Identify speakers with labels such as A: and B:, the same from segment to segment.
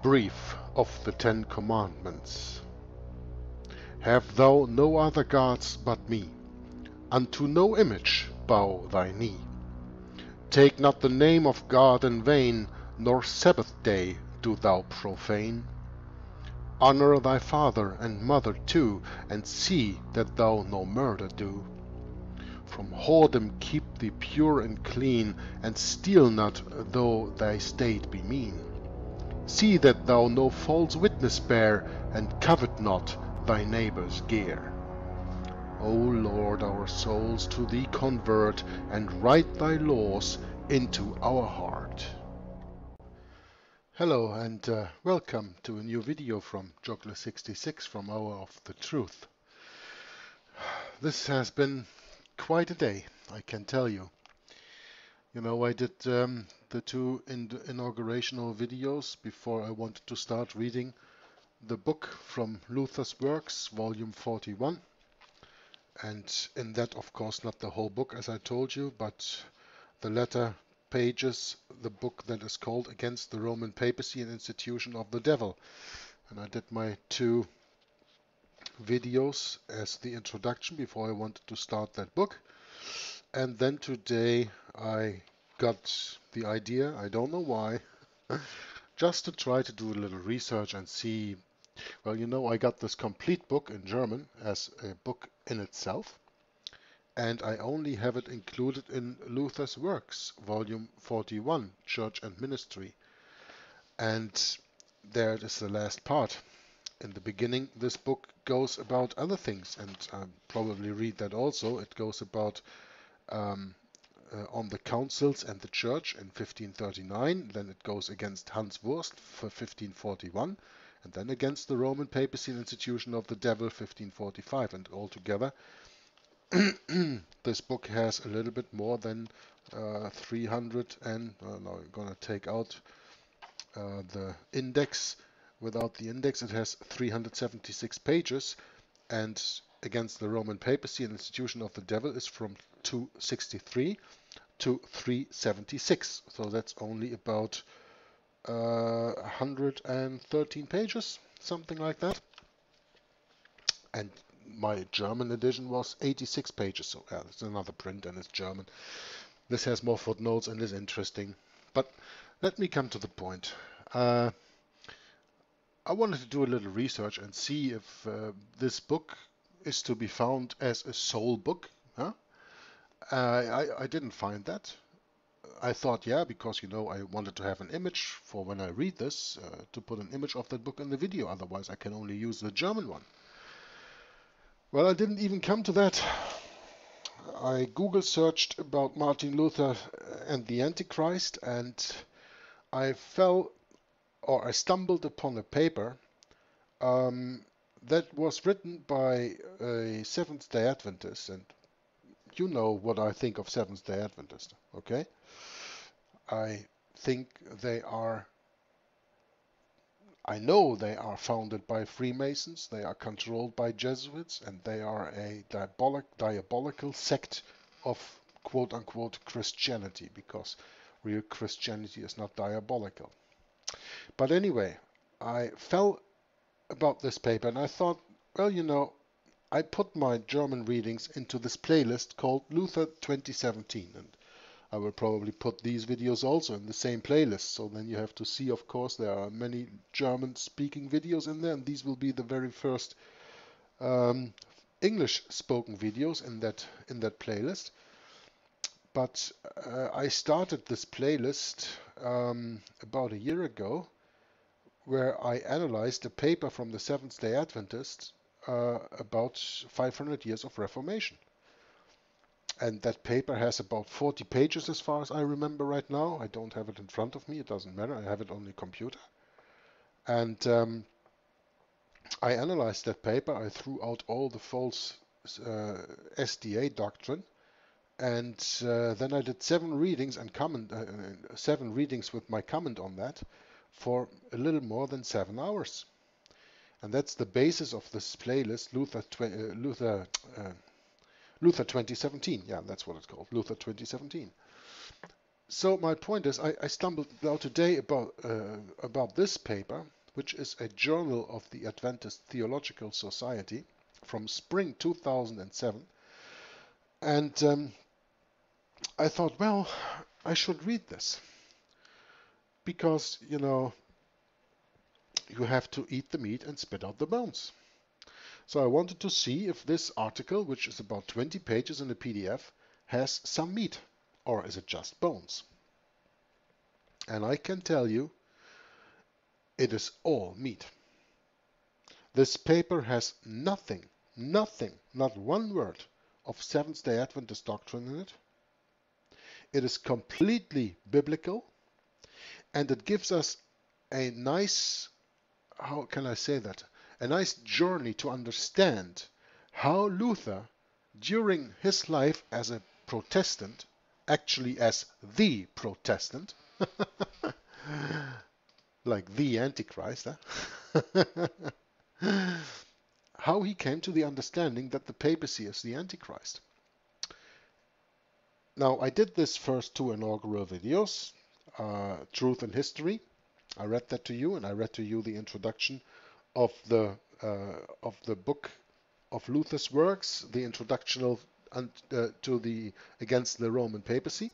A: Brief of the Ten Commandments. Have thou no other gods but me. Unto no image bow thy knee. Take not the name of God in vain, nor Sabbath day do thou profane. Honor thy father and mother too, and see that thou no murder do. From whoredom keep thee pure and clean, and steal not though thy state be mean. See that thou no false witness bear, and covet not thy neighbor's gear. O Lord, our souls to thee convert, and write thy laws into our heart. Hello and uh, welcome to a new video from Joggler66 from Hour of the Truth. This has been quite a day, I can tell you. You know, I did um, the two in inaugurational videos before I wanted to start reading the book from Luther's Works, volume 41. And in that, of course, not the whole book, as I told you, but the latter pages, the book that is called Against the Roman Papacy and Institution of the Devil. And I did my two videos as the introduction before I wanted to start that book. And then today I got the idea, I don't know why, just to try to do a little research and see. Well, you know, I got this complete book in German as a book in itself, and I only have it included in Luther's Works, volume 41, Church and Ministry. And there it is the last part. In the beginning, this book goes about other things, and I'll probably read that also. It goes about um, uh, on the councils and the church in 1539. Then it goes against Hans Wurst for 1541, and then against the Roman papacy and institution of the devil 1545. And altogether, this book has a little bit more than uh, 300 and uh, now I'm gonna take out uh, the index without the index it has 376 pages and against the Roman papacy and institution of the devil is from 263 to 376. So that's only about uh, 113 pages, something like that. And my German edition was 86 pages, so yeah, it's another print and it's German. This has more footnotes and is interesting. But let me come to the point. Uh, I wanted to do a little research and see if uh, this book is to be found as a sole book. Huh? Uh, I, I didn't find that. I thought, yeah, because you know, I wanted to have an image for when I read this, uh, to put an image of that book in the video. Otherwise, I can only use the German one. Well, I didn't even come to that. I Google searched about Martin Luther and the Antichrist, and I fell or I stumbled upon a paper um, that was written by a Seventh day Adventist, and you know what I think of Seventh day Adventist, okay? I think they are, I know they are founded by Freemasons, they are controlled by Jesuits, and they are a diabolic, diabolical sect of quote unquote Christianity, because real Christianity is not diabolical. But anyway, I fell about this paper and I thought, well, you know, I put my German readings into this playlist called Luther 2017 and I will probably put these videos also in the same playlist. So then you have to see of course there are many German speaking videos in there and these will be the very first um, English spoken videos in that in that playlist. But uh, I started this playlist um, about a year ago where I analyzed a paper from the Seventh day Adventists uh, about 500 years of Reformation. And that paper has about 40 pages as far as I remember right now. I don't have it in front of me, it doesn't matter, I have it on the computer. And um, I analyzed that paper, I threw out all the false uh, SDA doctrine, and uh, then I did seven readings and comment, uh, seven readings with my comment on that for a little more than seven hours. And that's the basis of this playlist, Luther, uh, Luther, uh, Luther 2017. Yeah, that's what it's called, Luther 2017. so my point is, I, I stumbled now today about uh, about this paper, which is a journal of the Adventist Theological Society from spring 2007, and um, I thought, well, I should read this because you know you have to eat the meat and spit out the bones. So I wanted to see if this article, which is about 20 pages in a PDF, has some meat or is it just bones? And I can tell you, it is all meat. This paper has nothing, nothing, not one word of Seventh-day Adventist doctrine in it. It is completely biblical and it gives us a nice, how can I say that, a nice journey to understand how Luther, during his life as a Protestant, actually as the Protestant, like the Antichrist, huh? how he came to the understanding that the papacy is the Antichrist. Now, I did this first two inaugural videos, uh, Truth and History. I read that to you, and I read to you the introduction of the uh, of the book of Luther's works, the introduction uh, to the against the Roman papacy.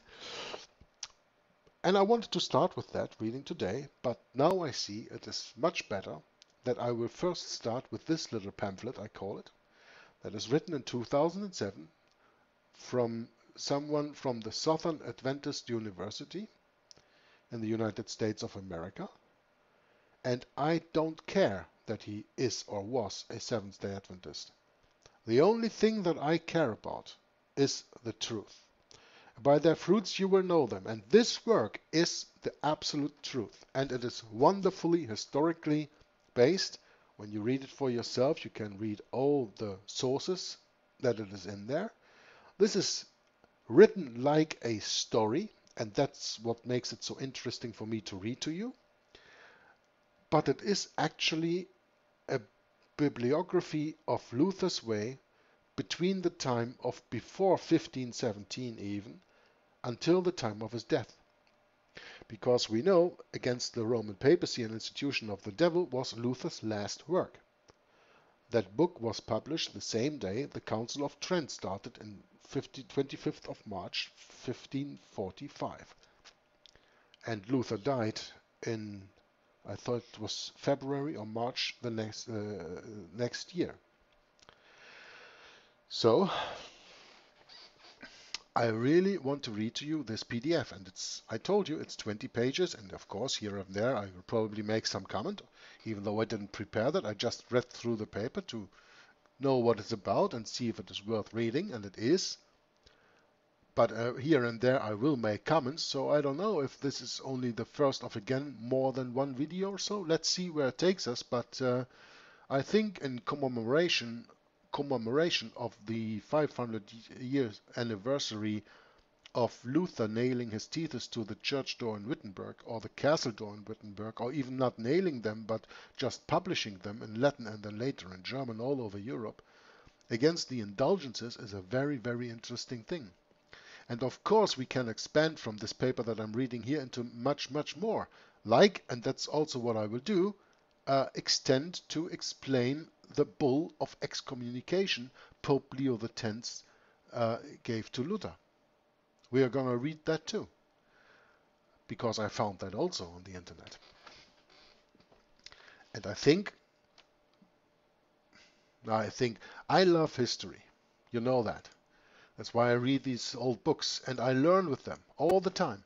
A: And I wanted to start with that reading today, but now I see it is much better that I will first start with this little pamphlet, I call it, that is written in 2007 from someone from the Southern Adventist University in the United States of America. And I don't care that he is or was a Seventh day Adventist. The only thing that I care about is the truth. By their fruits you will know them. And this work is the absolute truth. And it is wonderfully historically based. When you read it for yourself, you can read all the sources that it is in there. This is written like a story, and that's what makes it so interesting for me to read to you. But it is actually a bibliography of Luther's way between the time of before 1517 even until the time of his death. Because we know against the Roman papacy and institution of the devil was Luther's last work. That book was published the same day the Council of Trent started in 50, 25th of March 1545. And Luther died in I thought it was February or March the next uh, next year. So I really want to read to you this PDF and it's I told you it's 20 pages and of course here and there I will probably make some comment even though I didn't prepare that I just read through the paper to know what it's about and see if it is worth reading and it is but uh, here and there I will make comments, so I don't know if this is only the first of again more than one video or so. Let's see where it takes us, but uh, I think in commemoration commemoration of the 500 years anniversary of Luther nailing his theses to the church door in Wittenberg or the castle door in Wittenberg or even not nailing them but just publishing them in Latin and then later in German all over Europe against the indulgences is a very very interesting thing. And of course, we can expand from this paper that I'm reading here into much, much more. Like, and that's also what I will do, uh, extend to explain the bull of excommunication Pope Leo X uh, gave to Luther. We are going to read that too, because I found that also on the internet. And I think, I think, I love history. You know that. That's why I read these old books and I learn with them all the time.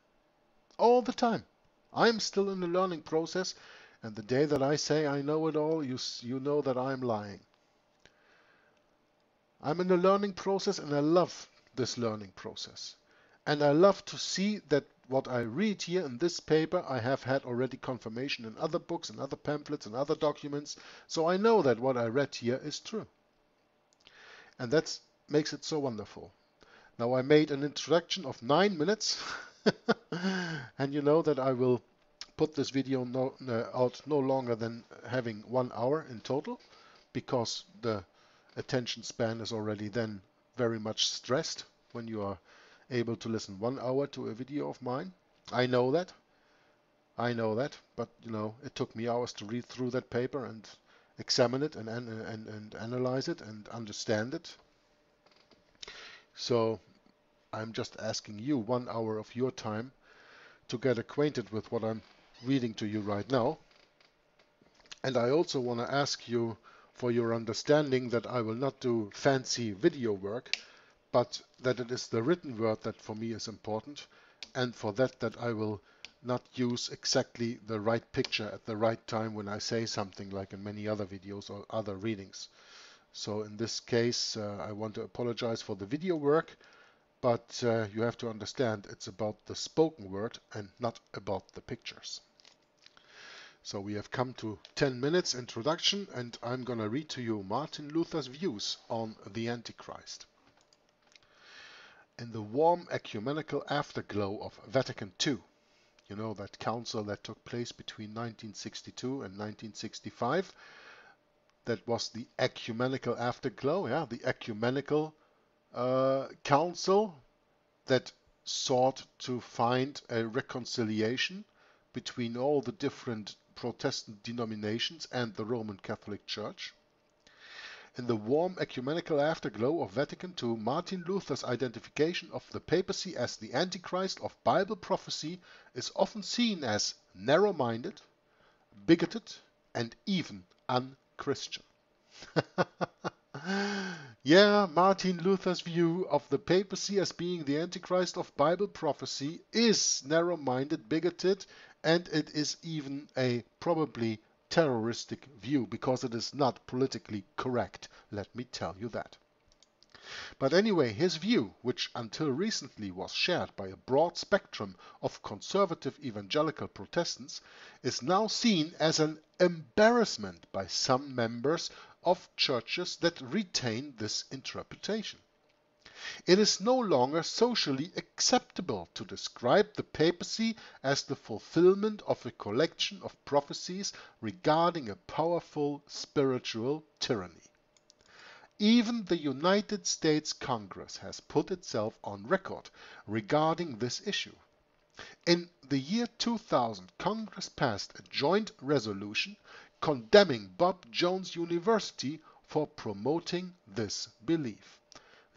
A: All the time. I'm still in the learning process and the day that I say I know it all, you, you know that I'm lying. I'm in the learning process and I love this learning process. And I love to see that what I read here in this paper, I have had already confirmation in other books and other pamphlets and other documents. So I know that what I read here is true. And that makes it so wonderful. Now I made an introduction of nine minutes and you know that I will put this video no, uh, out no longer than having one hour in total because the attention span is already then very much stressed when you are able to listen one hour to a video of mine. I know that. I know that, but you know, it took me hours to read through that paper and examine it and, and, and, and analyze it and understand it. So I'm just asking you one hour of your time to get acquainted with what I'm reading to you right now. And I also want to ask you for your understanding that I will not do fancy video work, but that it is the written word that for me is important, and for that that I will not use exactly the right picture at the right time when I say something like in many other videos or other readings. So in this case, uh, I want to apologize for the video work, but uh, you have to understand it's about the spoken word and not about the pictures. So we have come to 10 minutes introduction and I'm going to read to you Martin Luther's views on the Antichrist. In the warm ecumenical afterglow of Vatican II, you know, that council that took place between 1962 and 1965. That was the ecumenical afterglow, yeah, the ecumenical uh, council that sought to find a reconciliation between all the different Protestant denominations and the Roman Catholic Church. In the warm ecumenical afterglow of Vatican II, Martin Luther's identification of the papacy as the Antichrist of Bible prophecy is often seen as narrow-minded, bigoted, and even unchristian. yeah, Martin Luther's view of the papacy as being the Antichrist of Bible prophecy is narrow-minded, bigoted, and it is even a probably terroristic view because it is not politically correct, let me tell you that. But anyway, his view, which until recently was shared by a broad spectrum of conservative evangelical Protestants, is now seen as an embarrassment by some members of churches that retain this interpretation. It is no longer socially acceptable to describe the papacy as the fulfillment of a collection of prophecies regarding a powerful spiritual tyranny. Even the United States Congress has put itself on record regarding this issue. In the year 2000, Congress passed a joint resolution condemning Bob Jones University for promoting this belief.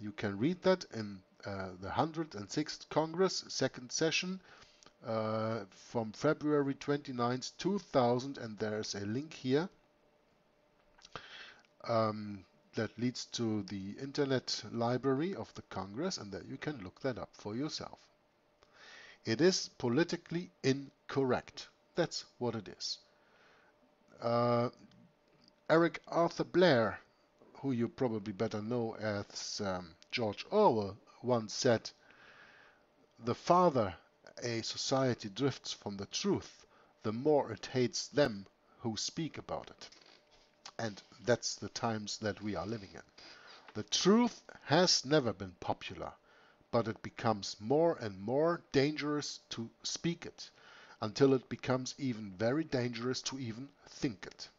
A: You can read that in uh, the 106th Congress, second session, uh, from February 29th, 2000, and there's a link here um, that leads to the Internet Library of the Congress, and that you can look that up for yourself. It is politically incorrect. That's what it is. Uh, Eric Arthur Blair who you probably better know as um, George Orwell, once said, The farther a society drifts from the truth, the more it hates them who speak about it. And that's the times that we are living in. The truth has never been popular, but it becomes more and more dangerous to speak it, until it becomes even very dangerous to even think it.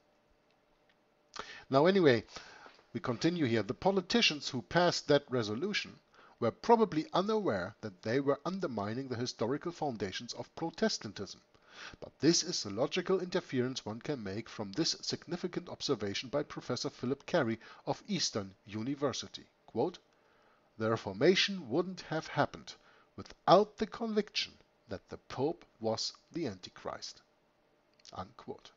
A: Now anyway, we continue here. The politicians who passed that resolution were probably unaware that they were undermining the historical foundations of Protestantism. But this is the logical interference one can make from this significant observation by Professor Phillip Cary of Eastern University. Quote, the Reformation wouldn't have happened without the conviction that the Pope was the Antichrist. Unquote.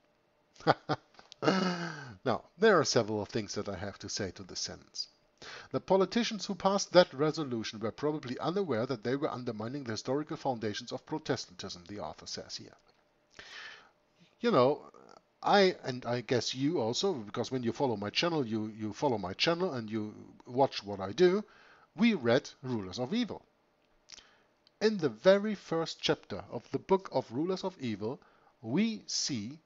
A: now, there are several things that I have to say to this sentence. The politicians who passed that resolution were probably unaware that they were undermining the historical foundations of Protestantism, the author says here. You know, I, and I guess you also, because when you follow my channel, you, you follow my channel and you watch what I do, we read Rulers of Evil. In the very first chapter of the book of Rulers of Evil, we see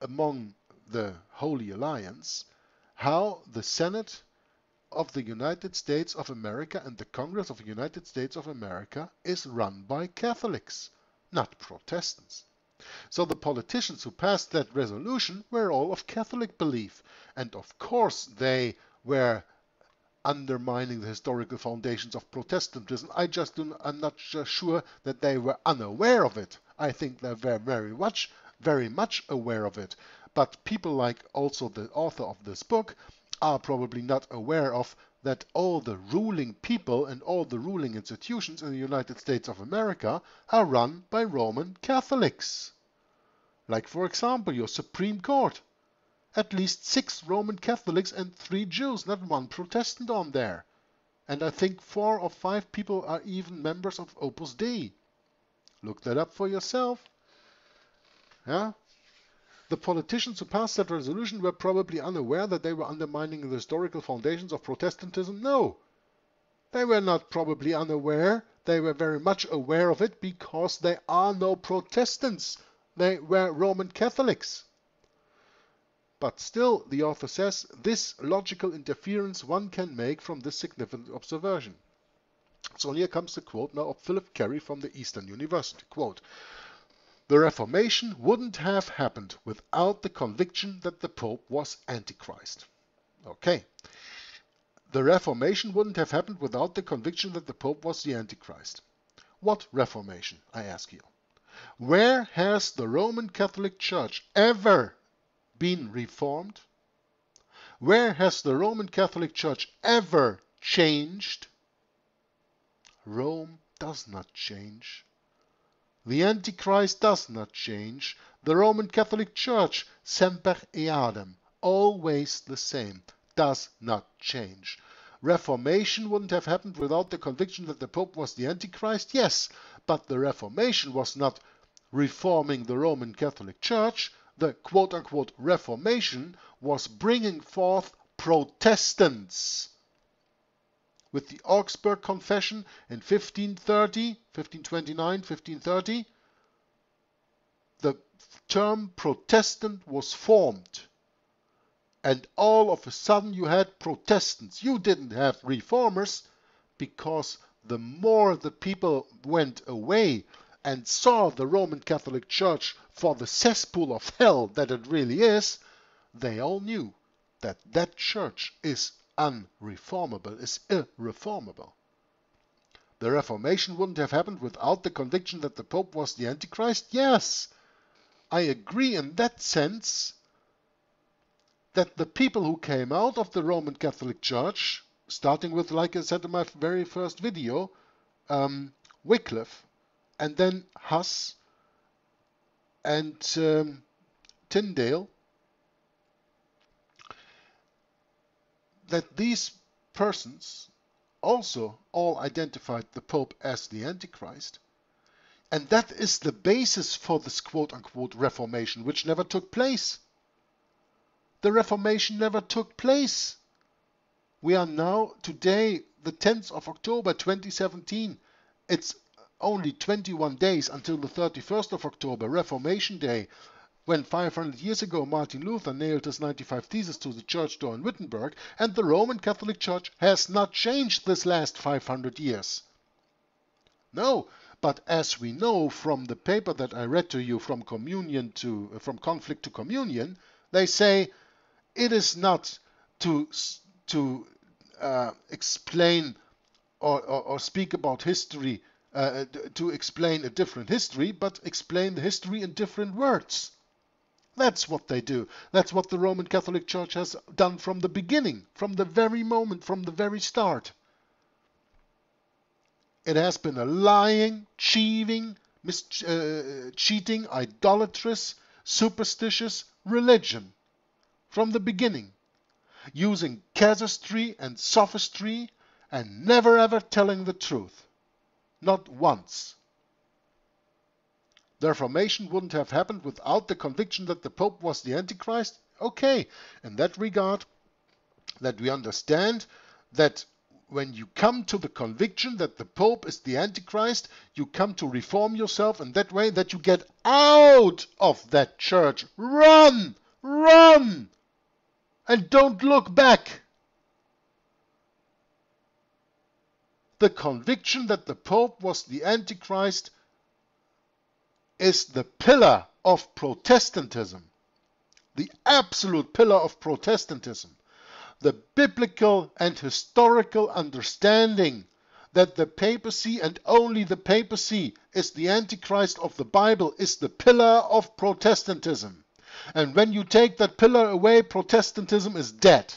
A: among the Holy Alliance, how the Senate of the United States of America and the Congress of the United States of America is run by Catholics, not Protestants. So the politicians who passed that resolution were all of Catholic belief, and of course they were undermining the historical foundations of Protestantism. I just do, I'm not sure that they were unaware of it. I think they were very much, very much aware of it. But people like also the author of this book are probably not aware of that all the ruling people and all the ruling institutions in the United States of America are run by Roman Catholics. Like, for example, your Supreme Court. At least six Roman Catholics and three Jews, not one Protestant on there. And I think four or five people are even members of Opus Dei. Look that up for yourself. Yeah? The politicians who passed that resolution were probably unaware that they were undermining the historical foundations of Protestantism. No, they were not probably unaware. They were very much aware of it because they are no Protestants. They were Roman Catholics. But still, the author says, this logical interference one can make from this significant observation. So here comes the quote now of Phillip Cary from the Eastern University. Quote, the Reformation wouldn't have happened without the conviction that the Pope was Antichrist. Okay. The Reformation wouldn't have happened without the conviction that the Pope was the Antichrist. What Reformation, I ask you? Where has the Roman Catholic Church ever been reformed? Where has the Roman Catholic Church ever changed? Rome does not change. The Antichrist does not change. The Roman Catholic Church, semper eadem, always the same, does not change. Reformation wouldn't have happened without the conviction that the Pope was the Antichrist, yes, but the Reformation was not reforming the Roman Catholic Church. The quote unquote Reformation was bringing forth Protestants with the Augsburg Confession in 1530, 1529, 1530, the term Protestant was formed. And all of a sudden you had Protestants. You didn't have reformers because the more the people went away and saw the Roman Catholic Church for the cesspool of hell that it really is, they all knew that that church is unreformable, is irreformable. The Reformation wouldn't have happened without the conviction that the Pope was the Antichrist? Yes, I agree in that sense that the people who came out of the Roman Catholic Church, starting with, like I said in my very first video, um, Wycliffe, and then Huss and um, Tyndale, that these persons also all identified the Pope as the Antichrist. And that is the basis for this quote unquote Reformation, which never took place. The Reformation never took place. We are now, today, the 10th of October 2017. It's only 21 days until the 31st of October, Reformation Day when 500 years ago Martin Luther nailed his 95 Theses to the church door in Wittenberg, and the Roman Catholic Church has not changed this last 500 years. No, but as we know from the paper that I read to you from communion to from conflict to communion, they say it is not to to uh, explain or, or, or, speak about history uh, to explain a different history, but explain the history in different words. That's what they do. That's what the Roman Catholic Church has done from the beginning, from the very moment, from the very start. It has been a lying, cheating, mis- uh, cheating, idolatrous, superstitious religion from the beginning, using casuistry and sophistry and never ever telling the truth. Not once. The Reformation wouldn't have happened without the conviction that the Pope was the Antichrist? Okay, in that regard, that we understand that when you come to the conviction that the Pope is the Antichrist, you come to reform yourself in that way that you get out of that church. Run! Run! And don't look back. The conviction that the Pope was the Antichrist is the pillar of Protestantism, the absolute pillar of Protestantism. the biblical and historical understanding that the papacy and only the papacy is the antichrist of the Bible is the pillar of Protestantism. And when you take that pillar away, Protestantism is dead.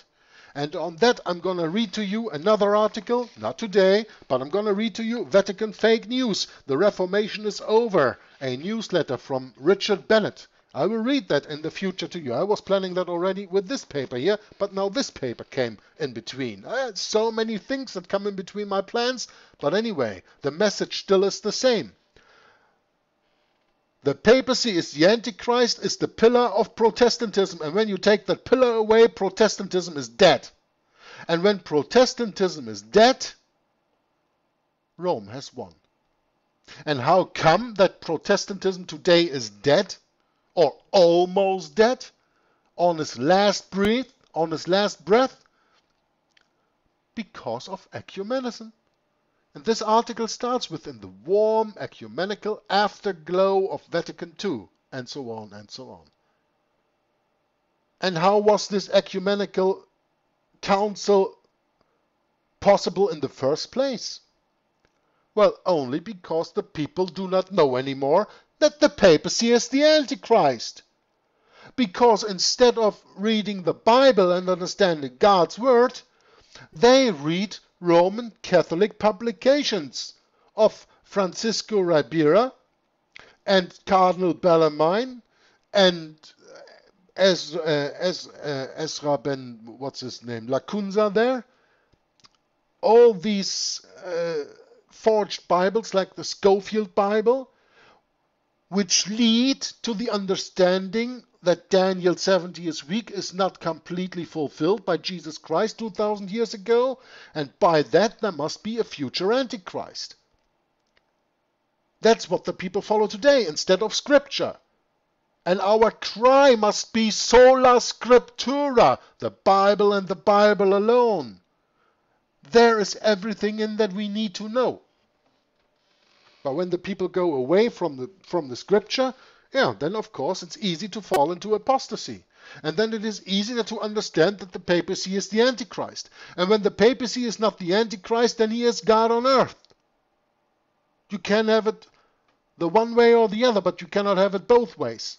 A: And on that, I'm going to read to you another article, not today, but I'm going to read to you Vatican Fake News. The Reformation is over. A newsletter from Richard Bennett. I will read that in the future to you. I was planning that already with this paper here, but now this paper came in between. I had so many things that come in between my plans, but anyway, the message still is the same. The papacy is the Antichrist, is the pillar of Protestantism, and when you take that pillar away, Protestantism is dead. And when Protestantism is dead, Rome has won. And how come that Protestantism today is dead? or almost dead, on his last breath, on his last breath, because of ecumenism. And this article starts with in the warm ecumenical afterglow of Vatican II, and so on and so on. And how was this ecumenical council possible in the first place? Well, only because the people do not know anymore that the papacy is the Antichrist. Because instead of reading the Bible and understanding God's Word, they read Roman Catholic publications of Francisco Ribera and Cardinal Bellarmine and as as uh, Ezra ben what's his name Lacunza there all these uh, forged Bibles like the Scofield Bible which lead to the understanding that Daniel 70 is week is not completely fulfilled by Jesus Christ 2000 years ago, and by that there must be a future Antichrist. That's what the people follow today instead of Scripture. And our cry must be sola scriptura, the Bible and the Bible alone. There is everything in that we need to know. But when the people go away from the from the scripture, yeah, then of course it's easy to fall into apostasy. And then it is easier to understand that the papacy is the Antichrist. And when the papacy is not the Antichrist, then he is God on earth. You can have it the one way or the other, but you cannot have it both ways.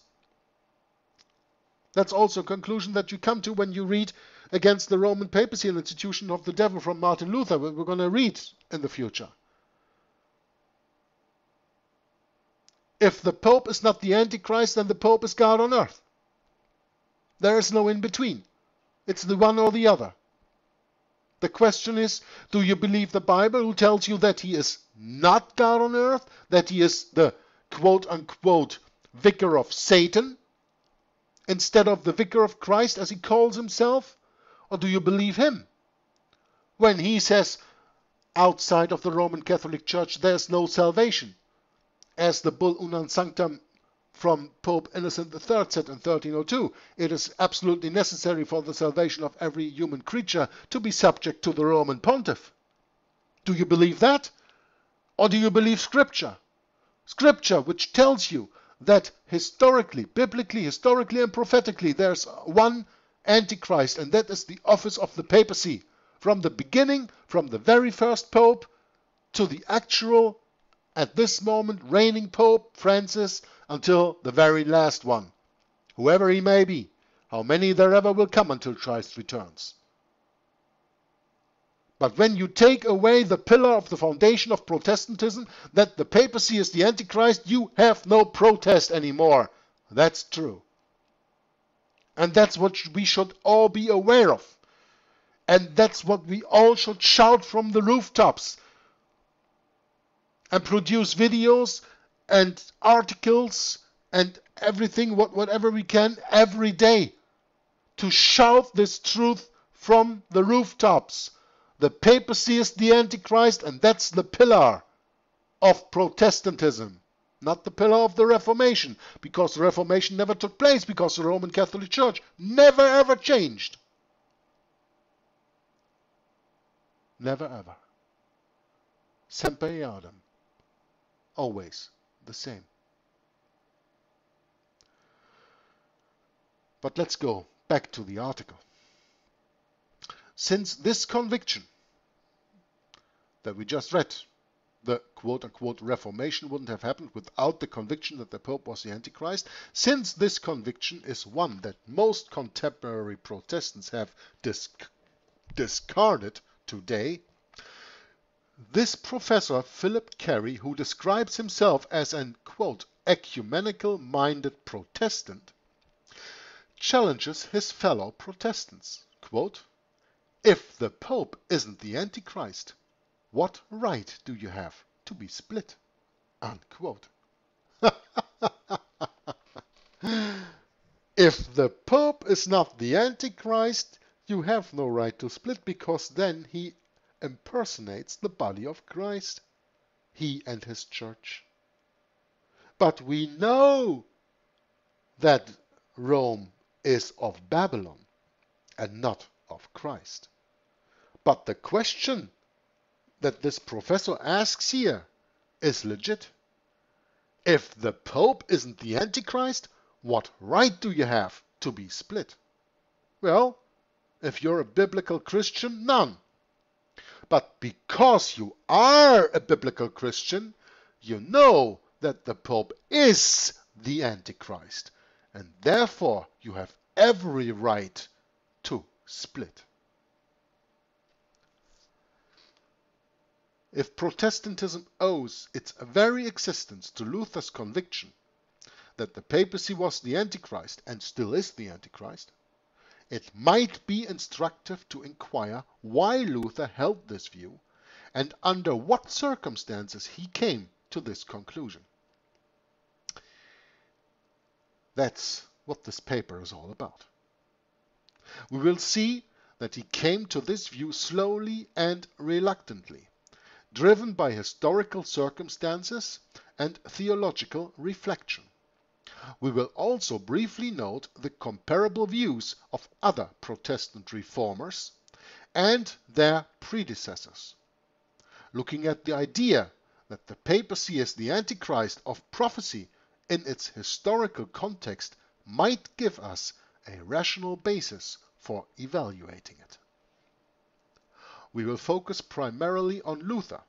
A: That's also a conclusion that you come to when you read against the Roman papacy and institution of the devil from Martin Luther, we're going to read in the future. If the Pope is not the Antichrist, then the Pope is God on earth. There is no in between. It's the one or the other. The question is, do you believe the Bible who tells you that he is not God on earth, that he is the quote unquote vicar of Satan, instead of the vicar of Christ as he calls himself? Or do you believe him? When he says, outside of the Roman Catholic Church, there's no salvation as the bull Unam Sanctam from Pope Innocent III said in 1302, it is absolutely necessary for the salvation of every human creature to be subject to the Roman pontiff. Do you believe that? Or do you believe Scripture? Scripture, which tells you that historically, biblically, historically, and prophetically, there's one Antichrist, and that is the office of the papacy. From the beginning, from the very first Pope to the actual at this moment reigning Pope Francis until the very last one, whoever he may be, how many there ever will come until Christ returns. But when you take away the pillar of the foundation of Protestantism, that the papacy is the Antichrist, you have no protest anymore. That's true. And that's what we should all be aware of. And that's what we all should shout from the rooftops and produce videos and articles and everything, what, whatever we can, every day to shout this truth from the rooftops. The papacy is the Antichrist, and that's the pillar of Protestantism, not the pillar of the Reformation, because the Reformation never took place, because the Roman Catholic Church never ever changed. Never ever. Semper eadem always the same. But let's go back to the article. Since this conviction that we just read, the quote unquote Reformation wouldn't have happened without the conviction that the Pope was the Antichrist, since this conviction is one that most contemporary Protestants have disc discarded today, this professor Phillip Cary, who describes himself as an quote ecumenical minded Protestant, challenges his fellow Protestants. Quote, if the Pope isn't the Antichrist, what right do you have to be split? If the Pope is not the Antichrist, you have no right to split because then he impersonates the body of Christ, he and his church. But we know that Rome is of Babylon and not of Christ. But the question that this professor asks here is legit. If the Pope isn't the Antichrist, what right do you have to be split? Well, if you're a biblical Christian, none. But because you are a biblical Christian, you know that the Pope is the Antichrist, and therefore you have every right to split. If Protestantism owes its very existence to Luther's conviction that the papacy was the Antichrist and still is the Antichrist, it might be instructive to inquire why Luther held this view and under what circumstances he came to this conclusion. That's what this paper is all about. We will see that he came to this view slowly and reluctantly, driven by historical circumstances and theological reflection. We will also briefly note the comparable views of other Protestant reformers and their predecessors. Looking at the idea that the papacy is the Antichrist of prophecy in its historical context might give us a rational basis for evaluating it. We will focus primarily on Luther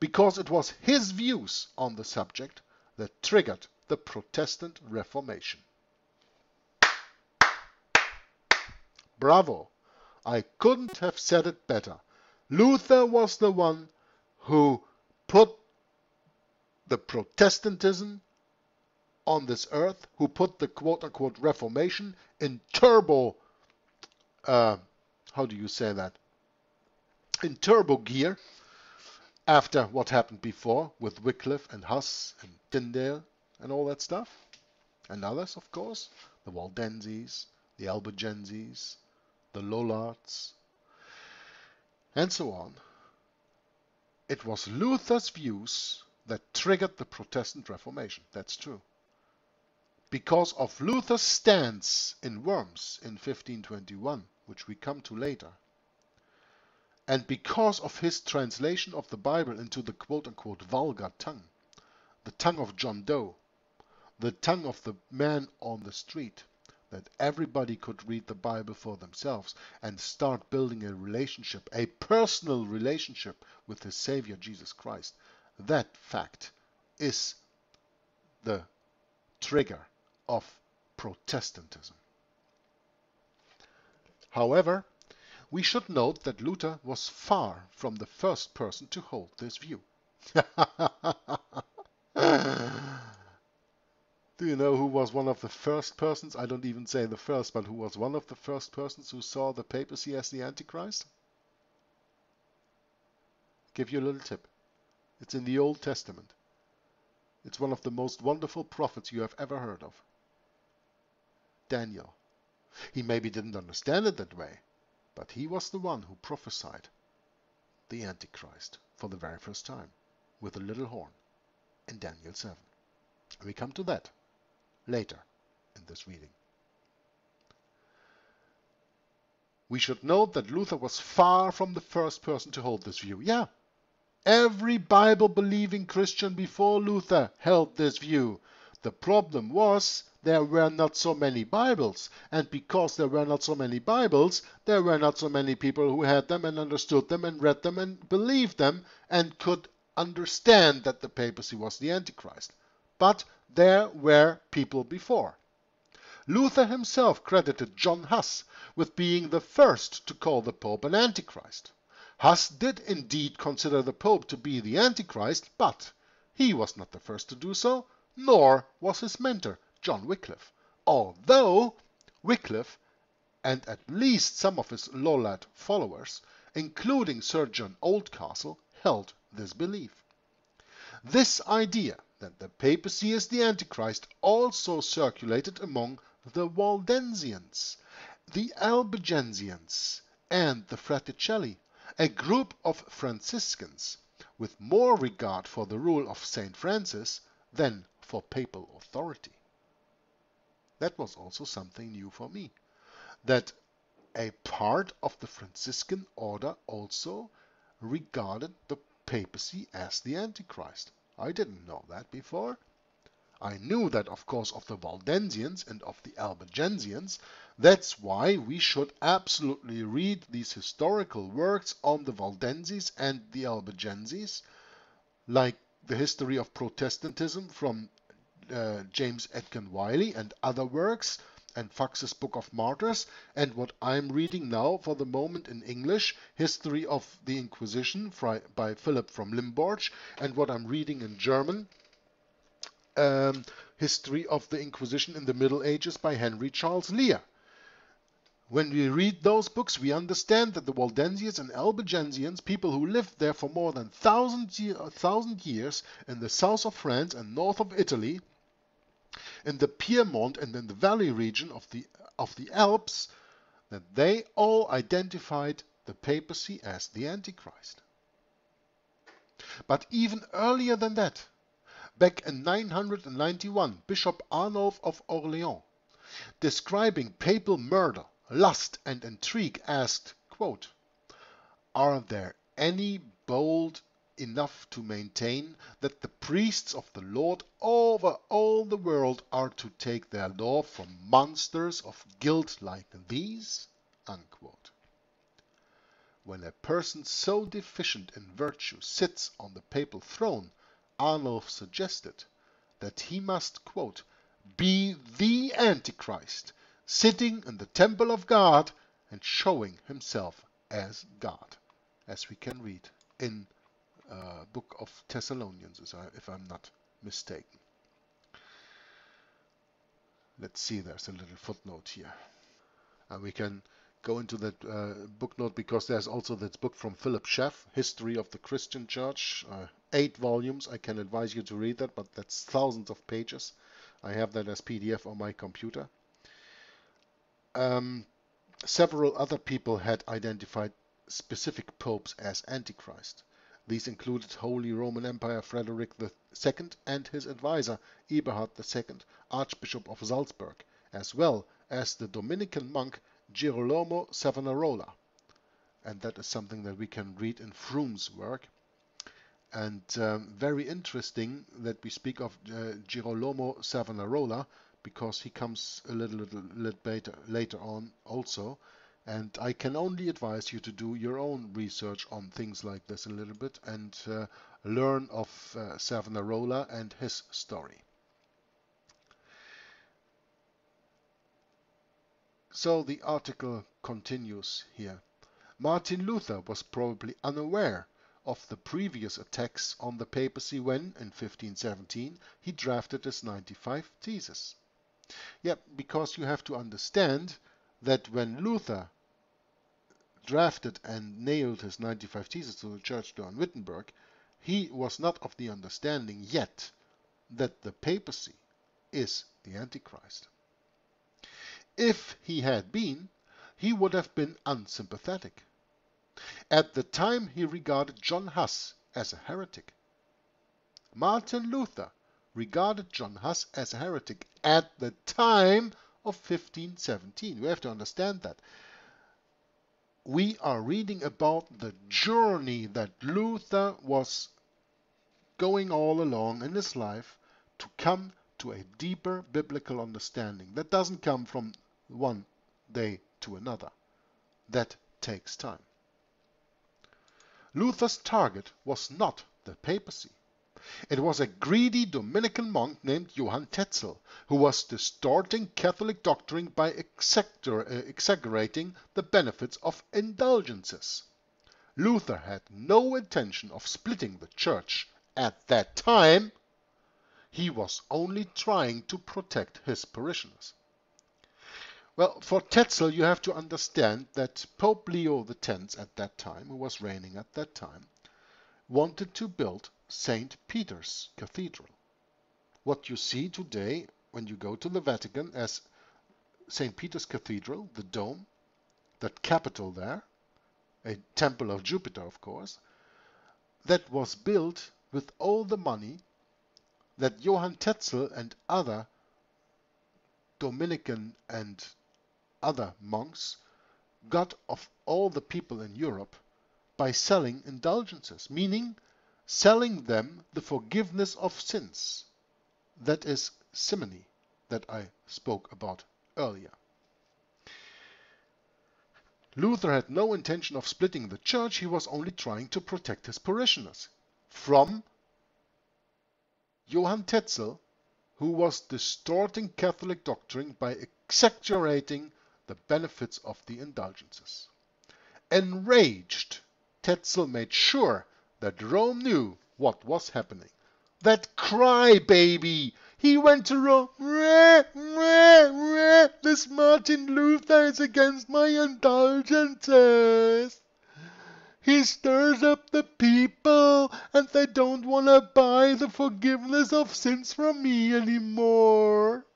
A: because it was his views on the subject that triggered the Protestant Reformation. Bravo! I couldn't have said it better. Luther was the one who put the Protestantism on this earth, who put the quote unquote Reformation in turbo, uh, how do you say that? In turbo gear after what happened before with Wycliffe and Huss and Tyndale and all that stuff. And others, of course, the Waldenses, the Albigenses, the Lollards, and so on. It was Luther's views that triggered the Protestant Reformation. That's true because of Luther's stance in Worms in 1521, which we come to later, and because of his translation of the Bible into the quote-unquote vulgar tongue, the tongue of John Doe, the tongue of the man on the street, that everybody could read the Bible for themselves and start building a relationship, a personal relationship with the Savior Jesus Christ. That fact is the trigger of Protestantism. However, we should note that Luther was far from the first person to hold this view. Do you know who was one of the first persons? I don't even say the first, but who was one of the first persons who saw the papacy as the Antichrist? Give you a little tip. It's in the Old Testament. It's one of the most wonderful prophets you have ever heard of. Daniel. He maybe didn't understand it that way, but he was the one who prophesied the Antichrist for the very first time with a little horn in Daniel 7. We come to that later in this reading. We should note that Luther was far from the first person to hold this view. Yeah, every Bible believing Christian before Luther held this view. The problem was there were not so many Bibles. And because there were not so many Bibles, there were not so many people who had them and understood them and read them and believed them and could understand that the papacy was the Antichrist. But there were people before. Luther himself credited John Huss with being the first to call the Pope an Antichrist. Huss did indeed consider the Pope to be the Antichrist, but he was not the first to do so, nor was his mentor, John Wycliffe, although Wycliffe and at least some of his Lollard followers, including Sir John Oldcastle, held this belief. This idea that the papacy is the Antichrist also circulated among the Waldensians, the Albigensians, and the Fraticelli, a group of Franciscans with more regard for the rule of St. Francis than for papal authority. That was also something new for me, that a part of the Franciscan order also regarded the papacy as the Antichrist. I didn't know that before. I knew that, of course, of the Waldensians and of the Albigensians. That's why we should absolutely read these historical works on the Waldenses and the Albigenses, like the history of Protestantism from uh, James Aitken Wylie and other works, and Fox's Book of Martyrs, and what I'm reading now for the moment in English, History of the Inquisition by Philip from Limborch, and what I'm reading in German, um, History of the Inquisition in the Middle Ages by Henry Charles Lear. When we read those books, we understand that the Waldensians and Albigensians, people who lived there for more than thousand, thousand years in the south of France and north of Italy, in the Piedmont and in the valley region of the, of the Alps, that they all identified the papacy as the Antichrist. But even earlier than that, Back in 991, Bishop Arnulf of Orleans, describing papal murder, lust, and intrigue, asked, quote, Are there any bold enough to maintain that the priests of the Lord over all the world are to take their law from monsters of guilt like these? When a person so deficient in virtue sits on the papal throne, Arnulf suggested that he must, quote, be the Antichrist, sitting in the temple of God and showing himself as God, as we can read in uh, book of Thessalonians, if I'm not mistaken. Let's see, there's a little footnote here. And we can go into that uh, book note because there's also that book from Philip Schaff, History of the Christian Church, uh, eight volumes. I can advise you to read that, but that's thousands of pages. I have that as PDF on my computer. Um, several other people had identified specific popes as Antichrist. These included Holy Roman Empire Frederick II and his advisor Eberhard II, Archbishop of Salzburg, as well as the Dominican monk Girolamo Savonarola. And that is something that we can read in Froom's work. And um, very interesting that we speak of uh, Girolamo Savonarola because he comes a little, little, little later, later on also. And I can only advise you to do your own research on things like this a little bit and uh, learn of uh, Savonarola and his story. So the article continues here. Martin Luther was probably unaware of the previous attacks on the papacy when, in 1517, he drafted his 95 Theses. Yeah, because you have to understand that when Luther drafted and nailed his 95 Theses to the church door in Wittenberg, he was not of the understanding yet that the papacy is the Antichrist. If he had been, he would have been unsympathetic. At the time he regarded John Huss as a heretic. Martin Luther regarded John Huss as a heretic at the time of 1517. We have to understand that. We are reading about the journey that Luther was going all along in his life to come to a deeper biblical understanding. That doesn't come from one day to another. That takes time. Luther's target was not the papacy. It was a greedy Dominican monk named Johann Tetzel, who was distorting Catholic doctrine by uh, exaggerating the benefits of indulgences. Luther had no intention of splitting the church at that time. He was only trying to protect his parishioners. Well, for Tetzel, you have to understand that Pope Leo X at that time, who was reigning at that time, wanted to build St. Peter's Cathedral. What you see today when you go to the Vatican as St. Peter's Cathedral, the dome, that capital there, a temple of Jupiter, of course, that was built with all the money that Johann Tetzel and other Dominican and other monks got of all the people in Europe by selling indulgences, meaning selling them the forgiveness of sins. That is simony that I spoke about earlier. Luther had no intention of splitting the church, he was only trying to protect his parishioners from Johann Tetzel, who was distorting Catholic doctrine by exaggerating the benefits of the indulgences. Enraged, Tetzel made sure that Rome knew what was happening. That crybaby! He went to Rome. This Martin Luther is against my indulgences. He stirs up the people and they don't want to buy the forgiveness of sins from me anymore.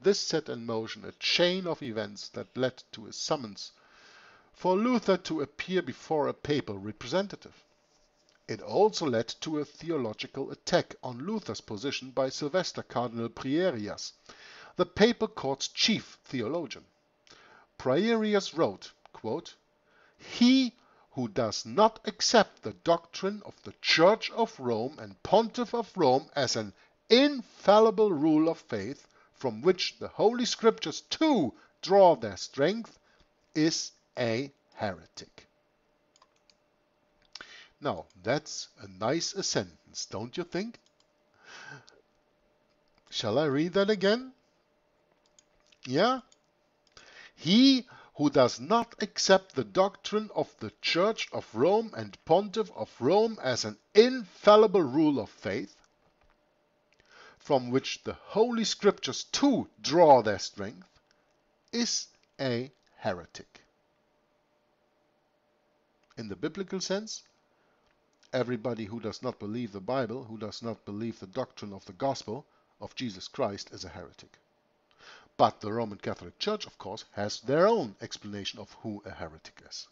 A: This set in motion a chain of events that led to a summons for Luther to appear before a papal representative. It also led to a theological attack on Luther's position by Sylvester Cardinal Prierias, the papal court's chief theologian. Prierias wrote, quote, He who does not accept the doctrine of the Church of Rome and Pontiff of Rome as an infallible rule of faith from which the Holy Scriptures too draw their strength, is a heretic. Now, that's a nice sentence, don't you think? Shall I read that again? Yeah? He who does not accept the doctrine of the Church of Rome and Pontiff of Rome as an infallible rule of faith, from which the Holy Scriptures too draw their strength, is a heretic. In the biblical sense, everybody who does not believe the Bible, who does not believe the doctrine of the gospel of Jesus Christ, is a heretic. But the Roman Catholic Church, of course, has their own explanation of who a heretic is.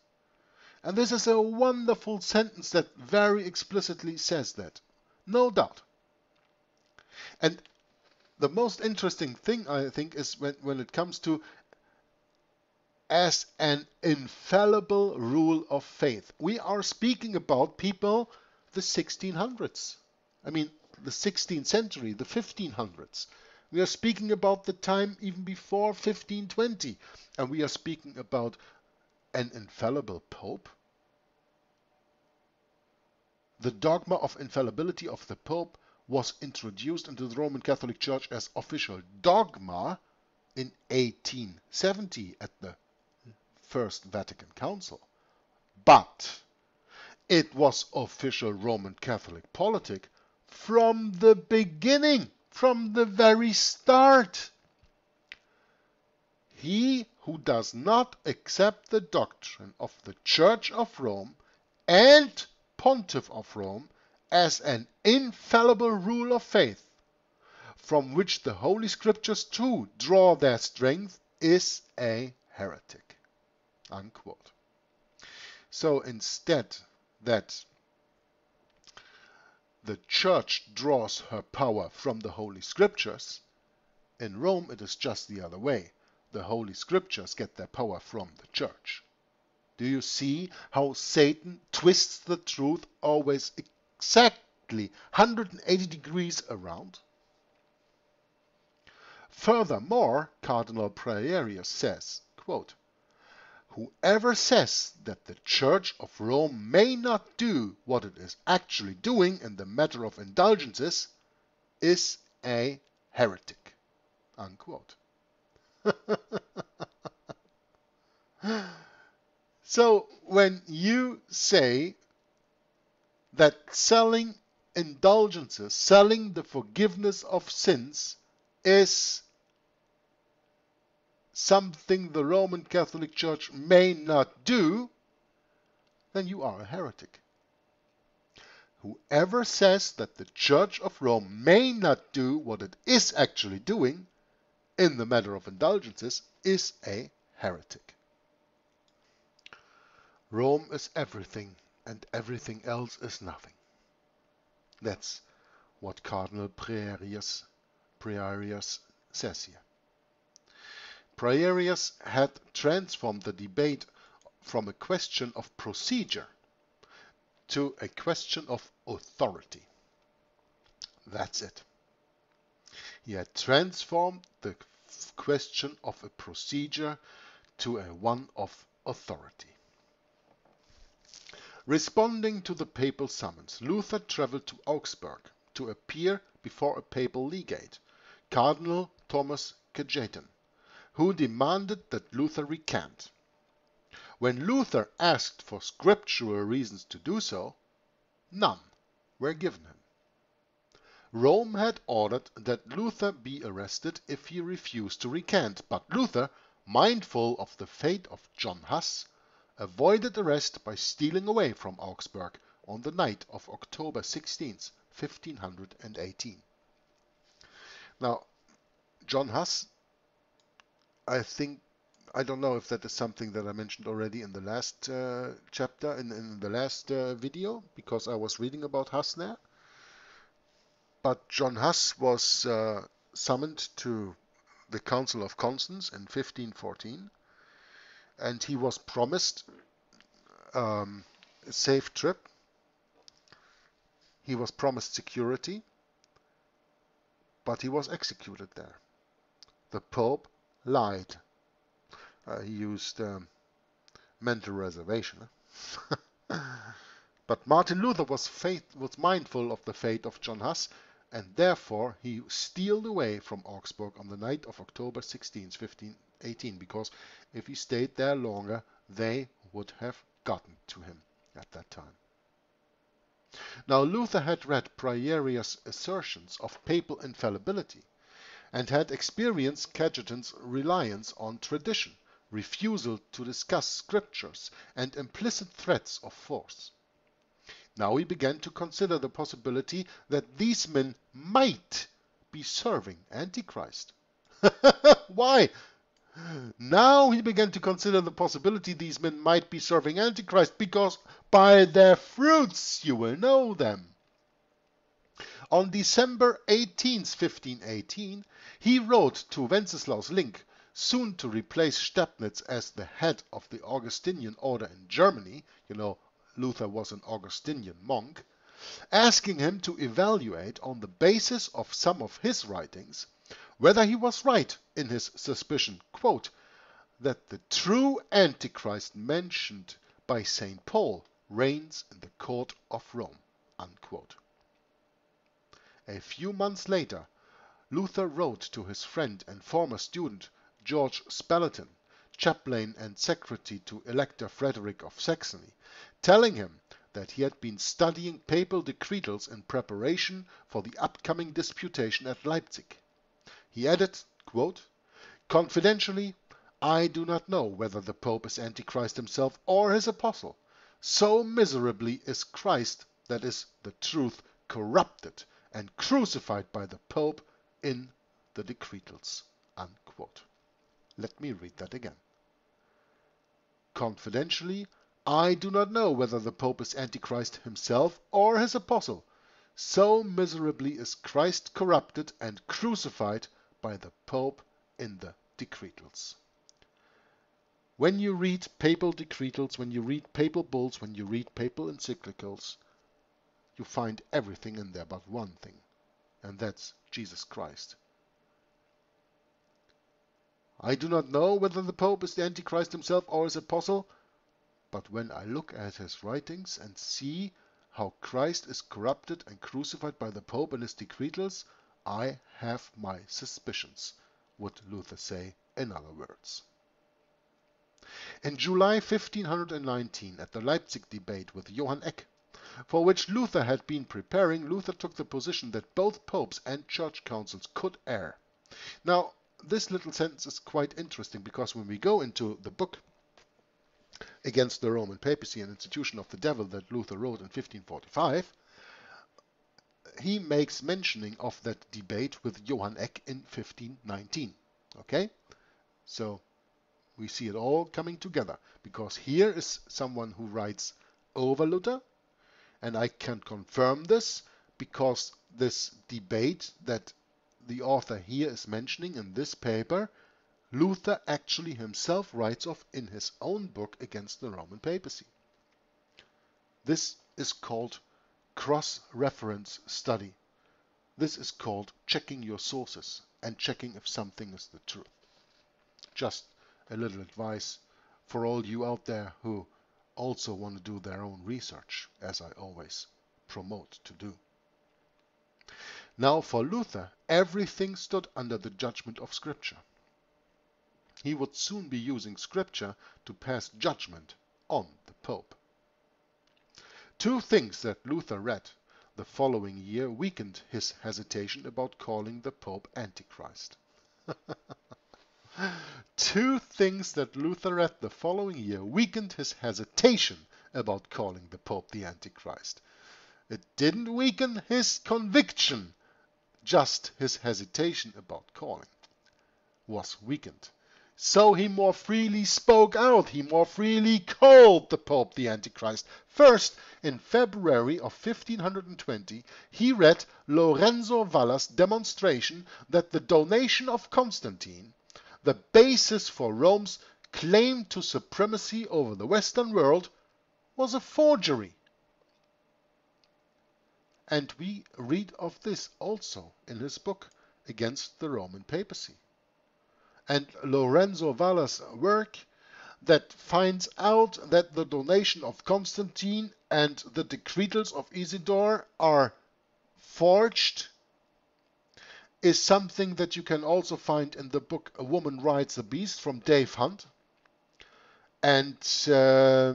A: And this is a wonderful sentence that very explicitly says that. No doubt. And the most interesting thing, I think, is when, when it comes to as an infallible rule of faith. We are speaking about people the 1600s. I mean, the 16th century, the 1500s. We are speaking about the time even before 1520. And we are speaking about an infallible pope. The dogma of infallibility of the pope was introduced into the Roman Catholic Church as official dogma in 1870 at the First Vatican Council. But it was official Roman Catholic politic from the beginning, from the very start. He who does not accept the doctrine of the Church of Rome and Pontiff of Rome as an infallible rule of faith, from which the Holy Scriptures too draw their strength, is a heretic. Unquote. So instead that the church draws her power from the Holy Scriptures, in Rome it is just the other way. The Holy Scriptures get their power from the church. Do you see how Satan twists the truth always exactly 180 degrees around. Furthermore, Cardinal Prierias says, quote, Whoever says that the Church of Rome may not do what it is actually doing in the matter of indulgences is a heretic. So when you say that selling indulgences, selling the forgiveness of sins is something the Roman Catholic Church may not do, then you are a heretic. Whoever says that the Church of Rome may not do what it is actually doing in the matter of indulgences is a heretic. Rome is everything and everything else is nothing. That's what Cardinal Prierias says here. Prierias had transformed the debate from a question of procedure to a question of authority. That's it. He had transformed the question of a procedure to a one of authority. Responding to the papal summons, Luther traveled to Augsburg to appear before a papal legate, Cardinal Thomas Cajetan, who demanded that Luther recant. When Luther asked for scriptural reasons to do so, none were given him. Rome had ordered that Luther be arrested if he refused to recant, but Luther, mindful of the fate of John Huss, avoided arrest by stealing away from Augsburg on the night of October 16, 1518. Now, John Huss, I think, I don't know if that is something that I mentioned already in the last uh, chapter, in, in, the last uh, video, because I was reading about Huss there. But John Huss was uh, summoned to the Council of Constance in 1514, and he was promised um, a safe trip. He was promised security, but he was executed there. The Pope lied. Uh, he used um, mental reservation. but Martin Luther was, faith, was mindful of the fate of John Huss and therefore he stealed away from Augsburg on the night of October 16, 1518, because if he stayed there longer, they would have gotten to him at that time. Now Luther had read Prierias' assertions of papal infallibility, and had experienced Cajetan's reliance on tradition, refusal to discuss scriptures, and implicit threats of force. Now he began to consider the possibility that these men might be serving Antichrist. Why? Now he began to consider the possibility these men might be serving Antichrist because by their fruits you will know them. On December 18, 1518, he wrote to Wenceslaus Link, soon to replace Staupitz as the head of the Augustinian order in Germany, you know, Luther was an Augustinian monk, asking him to evaluate on the basis of some of his writings whether he was right in his suspicion, quote, that the true Antichrist mentioned by St. Paul reigns in the court of Rome. Unquote. A few months later, Luther wrote to his friend and former student George Spalatin chaplain and secretary to Elector Frederick of Saxony, telling him that he had been studying papal decretals in preparation for the upcoming disputation at Leipzig. He added, quote, Confidentially, I do not know whether the Pope is Antichrist himself or his apostle. So miserably is Christ, that is, the truth, corrupted and crucified by the Pope in the decretals. Unquote. Let me read that again. Confidentially, I do not know whether the Pope is Antichrist himself or his apostle. So miserably is Christ corrupted and crucified by the Pope in the decretals. When you read papal decretals, when you read papal bulls, when you read papal encyclicals, you find everything in there but one thing, and that's Jesus Christ. I do not know whether the Pope is the Antichrist himself or his apostle, but when I look at his writings and see how Christ is corrupted and crucified by the Pope and his decretals, I have my suspicions, would Luther say in other words. In July 1519, at the Leipzig debate with Johann Eck, for which Luther had been preparing, Luther took the position that both popes and church councils could err. Now, this little sentence is quite interesting because when we go into the book against the Roman papacy, an institution of the devil that Luther wrote in 1545, he makes mentioning of that debate with Johann Eck in 1519. Okay? So we see it all coming together because here is someone who writes over Luther and I can confirm this because this debate that the author here is mentioning in this paper, Luther actually himself writes of in his own book against the Roman papacy. This is called cross-reference study. This is called checking your sources and checking if something is the truth. Just a little advice for all you out there who also want to do their own research, as I always promote to do. Now for Luther, everything stood under the judgment of Scripture. He would soon be using Scripture to pass judgment on the Pope. Two things that Luther read the following year weakened his hesitation about calling the Pope Antichrist. Two things that Luther read the following year weakened his hesitation about calling the Pope the Antichrist. It didn't weaken his conviction, just his hesitation about calling was weakened. So he more freely spoke out, he more freely called the Pope the Antichrist. First, in February of 1520, he read Lorenzo Valla's demonstration that the donation of Constantine the basis for Rome's claim to supremacy over the Western world was a forgery. And we read of this also in his book Against the Roman Papacy. And Lorenzo Valla's work that finds out that the donation of Constantine and the decretals of Isidore are forged is something that you can also find in the book A Woman Rides the Beast from Dave Hunt. And uh,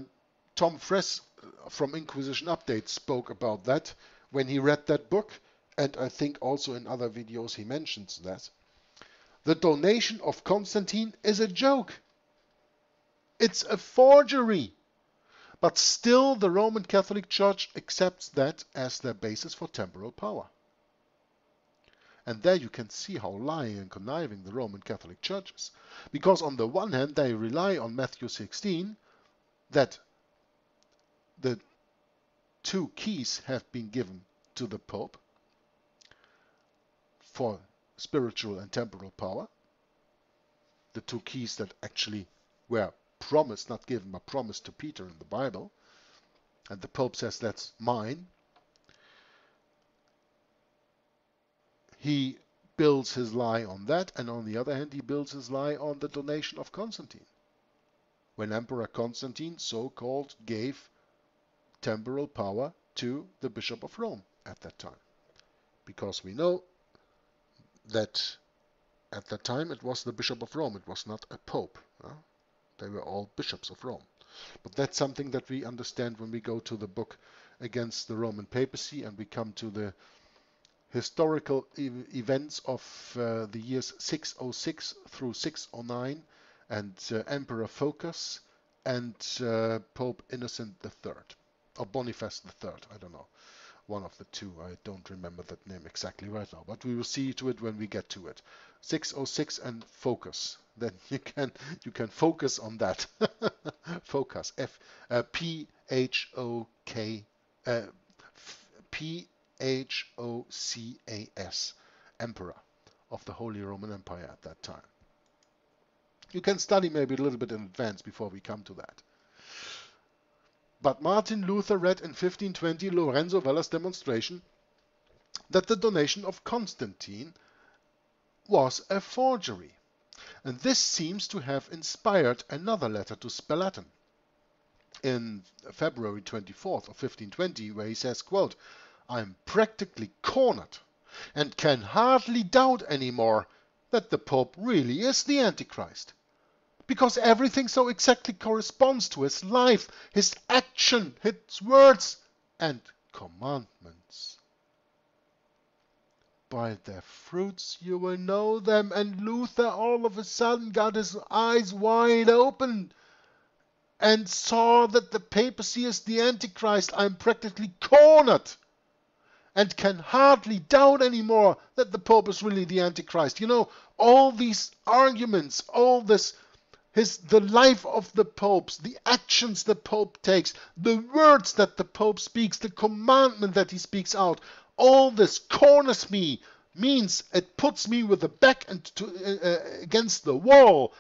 A: Tom Friess from Inquisition Update spoke about that when he read that book. And I think also in other videos he mentions that. The donation of Constantine is a joke. It's a forgery. But still, the Roman Catholic Church accepts that as their basis for temporal power. And there you can see how lying and conniving the Roman Catholic Church is. Because on the one hand, they rely on Matthew 16, that the two keys have been given to the Pope for spiritual and temporal power. The two keys that actually were promised, not given, but promised to Peter in the Bible. And the Pope says, that's mine. He builds his lie on that, and on the other hand, he builds his lie on the donation of Constantine. When Emperor Constantine, so called, gave temporal power to the Bishop of Rome at that time. Because we know that at that time it was the Bishop of Rome, it was not a Pope. They were all bishops of Rome. But that's something that we understand when we go to the book against the Roman papacy and we come to the historical ev events of uh, the years 606 through 609 and uh, Emperor Phocas and uh, Pope Innocent III or Boniface III, I don't know, one of the two. I don't remember that name exactly right now, but we will see to it when we get to it. 606 and focus. Then you can you can focus on that. focus. F uh, P H O K uh, P H-O-C-A-S, Emperor of the Holy Roman Empire at that time. You can study maybe a little bit in advance before we come to that. But Martin Luther read in 1520 Lorenzo Valla's demonstration that the donation of Constantine was a forgery. And this seems to have inspired another letter to Spalatin in February 24th of 1520 where he says, quote, I'm practically cornered and can hardly doubt anymore that the Pope really is the Antichrist. Because everything so exactly corresponds to his life, his action, his words and commandments. By their fruits you will know them, and Luther all of a sudden got his eyes wide open and saw that the papacy is the Antichrist. I'm practically cornered and can hardly doubt anymore that the Pope is really the Antichrist. You know, all these arguments, all this, his, the life of the popes, the actions the Pope takes, the words that the Pope speaks, the commandment that he speaks out, all this corners me, means it puts me with the back to, uh, uh, against the wall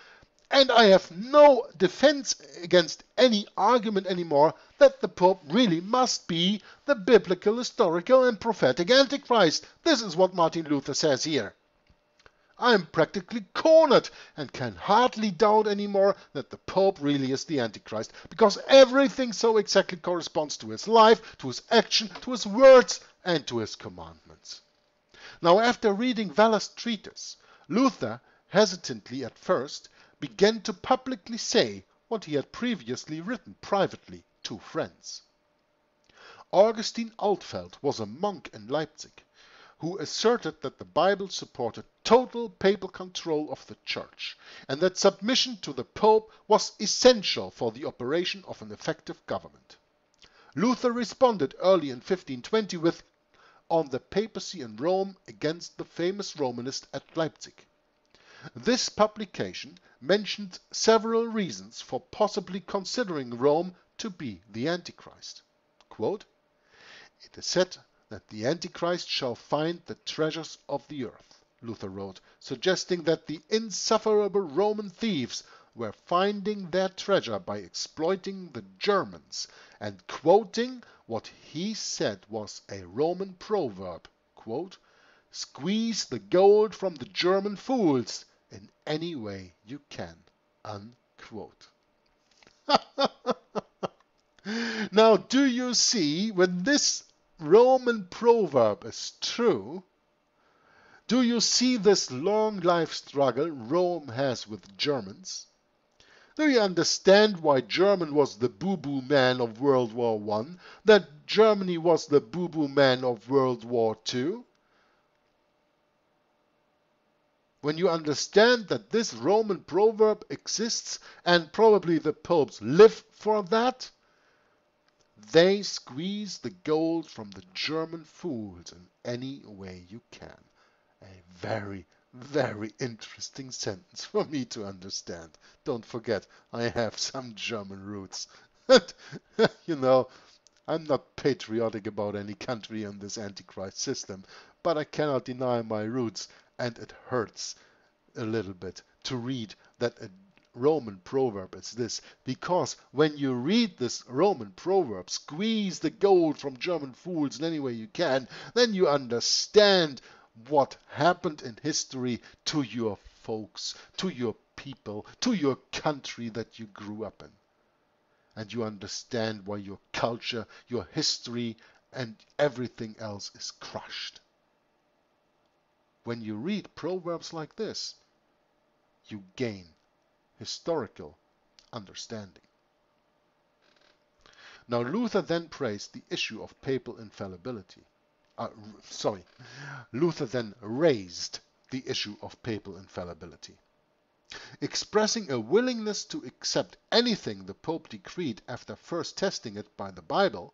A: and I have no defense against any argument anymore that the Pope really must be the biblical, historical, and prophetic Antichrist. This is what Martin Luther says here. I am practically cornered and can hardly doubt anymore that the Pope really is the Antichrist because everything so exactly corresponds to his life, to his action, to his words, and to his commandments. Now, after reading Valla's treatise, Luther, hesitantly at first, began to publicly say what he had previously written privately to friends. Augustine Alveld was a monk in Leipzig who asserted that the Bible supported total papal control of the Church and that submission to the Pope was essential for the operation of an effective government. Luther responded early in 1520 with On the Papacy in Rome against the famous Romanist at Leipzig. This publication mentioned several reasons for possibly considering Rome to be the Antichrist. Quote, it is said that the Antichrist shall find the treasures of the earth, Luther wrote, suggesting that the insufferable Roman thieves were finding their treasure by exploiting the Germans, and quoting what he said was a Roman proverb, quote, squeeze the gold from the German fools in any way you can. Now, do you see when this Roman proverb is true? Do you see this long life struggle Rome has with Germans? Do you understand why German was the boo-boo man of World War One? That Germany was the boo-boo man of World War Two? when you understand that this Roman proverb exists and probably the popes live for that, they squeeze the gold from the German fools in any way you can. A very, very interesting sentence for me to understand. Don't forget, I have some German roots. you know, I'm not patriotic about any country in this Antichrist system, but I cannot deny my roots and it hurts a little bit to read that a Roman proverb is this because when you read this Roman proverb, squeeze the gold from German fools in any way you can, then you understand what happened in history to your folks, to your people, to your country that you grew up in. And you understand why your culture, your history, and everything else is crushed. When you read proverbs like this, you gain historical understanding. Now Luther then praised the issue of papal infallibility. Uh, sorry, Luther then raised the issue of papal infallibility. Expressing a willingness to accept anything the Pope decreed after first testing it by the Bible,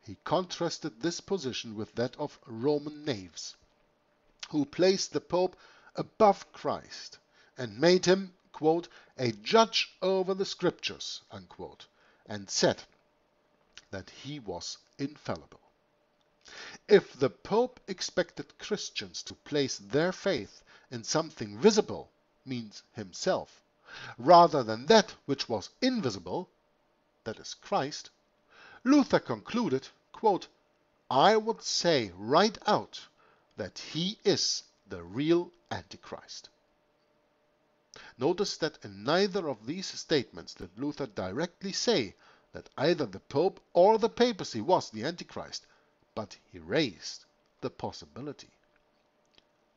A: he contrasted this position with that of Roman knaves who placed the Pope above Christ and made him, quote, a judge over the scriptures, unquote, and said that he was infallible. If the Pope expected Christians to place their faith in something visible, means himself, rather than that which was invisible, that is Christ, Luther concluded, quote, I would say right out that he is the real Antichrist. Notice that in neither of these statements did Luther directly say that either the Pope or the papacy was the Antichrist, but he raised the possibility.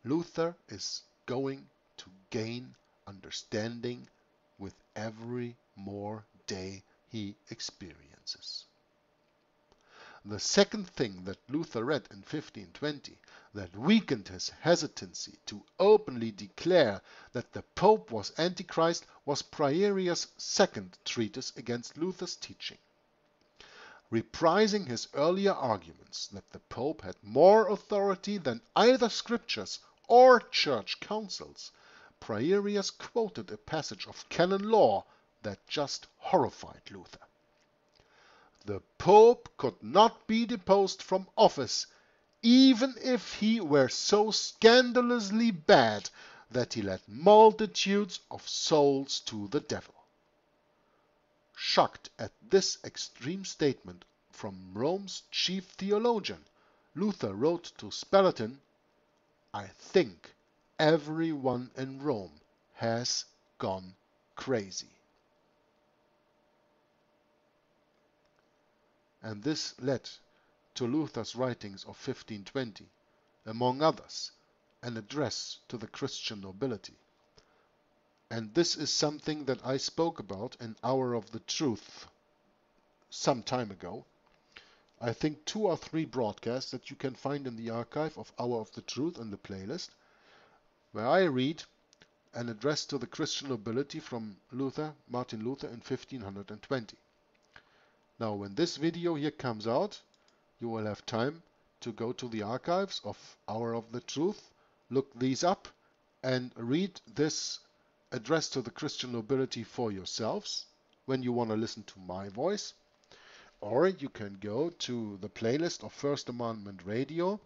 A: Luther is going to gain understanding with every more day he experiences. The second thing that Luther read in 1520 that weakened his hesitancy to openly declare that the Pope was Antichrist was Prierias' second treatise against Luther's teaching. Reprising his earlier arguments that the Pope had more authority than either scriptures or church councils, Prierias quoted a passage of canon law that just horrified Luther. The Pope could not be deposed from office even if he were so scandalously bad that he led multitudes of souls to the devil. Shocked at this extreme statement from Rome's chief theologian, Luther wrote to Spalatin, I think everyone in Rome has gone crazy. And this led to Luther's writings of 1520, among others, an address to the Christian nobility. And this is something that I spoke about in Hour of the Truth some time ago. I think two or three broadcasts that you can find in the archive of Hour of the Truth in the playlist, where I read an address to the Christian nobility from Luther, Martin Luther in 1520. Now when this video here comes out, you will have time to go to the archives of Hour of the Truth, look these up, and read this address to the Christian nobility for yourselves when you want to listen to my voice. Or you can go to the playlist of First Amendment Radio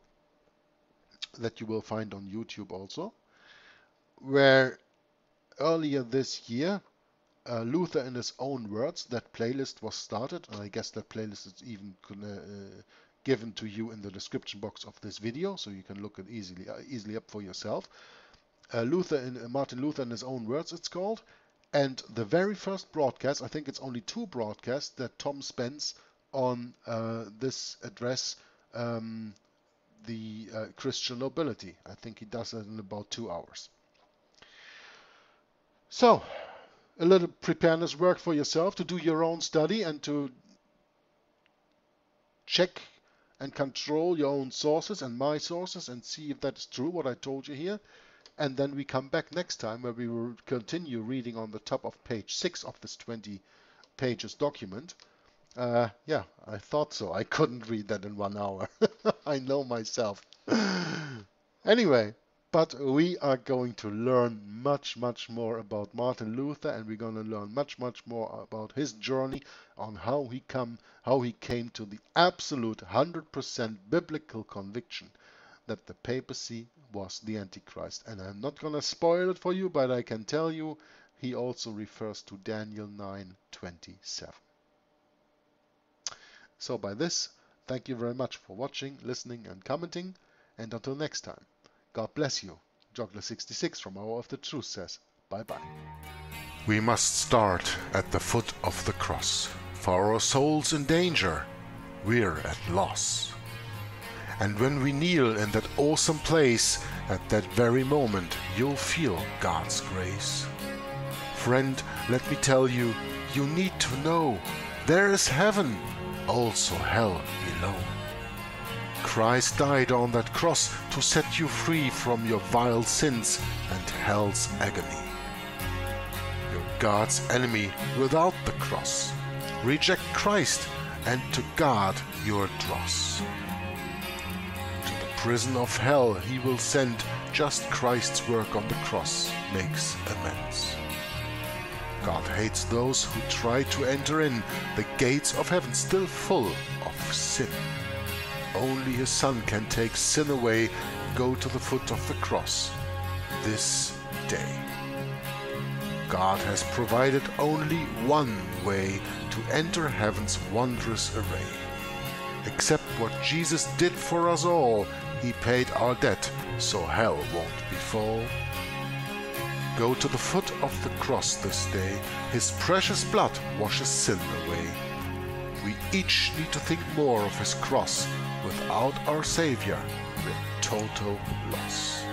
A: that you will find on YouTube also, where earlier this year uh, Luther in his own words, that playlist was started, and I guess that playlist is even uh, given to you in the description box of this video, so you can look it easily uh, easily up for yourself. Uh, Luther in uh, Martin Luther in his own words, it's called. And the very first broadcast, I think it's only two broadcasts that Tom spends on uh, this address, um, the Christian nobility. I think he does it in about two hours. So, a little preparedness work for yourself to do your own study and to check and control your own sources and my sources and see if that is true what I told you here. And then we come back next time where we will continue reading on the top of page 6 of this 20 pages document. Uh, yeah I thought so. I couldn't read that in one hour. I know myself. Anyway but we are going to learn much, much more about Martin Luther, and we're going to learn much, much more about his journey on how he come, how he came to the absolute 100% biblical conviction that the papacy was the Antichrist. And I'm not going to spoil it for you, but I can tell you he also refers to Daniel 9:27. So by this, thank you very much for watching, listening, and commenting, and until next time. God bless you. Joggler66 from Hour of the Truth says, bye bye. We must start at the foot of the cross. For our souls in danger, we're at loss. And when we kneel in that awesome place, at that very moment, you'll feel God's grace. Friend, let me tell you, you need to know there is heaven, also hell below. Christ died on that cross to set you free from your vile sins and hell's agony. You're God's enemy without the cross. Reject Christ and to God your dross. To the prison of hell he will send just Christ's work on the cross makes amends. God hates those who try to enter in the gates of heaven still full of sin. Only his Son can take sin away. Go to the foot of the cross this day. God has provided only one way to enter heaven's wondrous array. Except what Jesus did for us all. He paid our debt, so hell won't befall. Go to the foot of the cross this day. His precious blood washes sin away. We each need to think more of his cross. Without our Savior, we're total loss.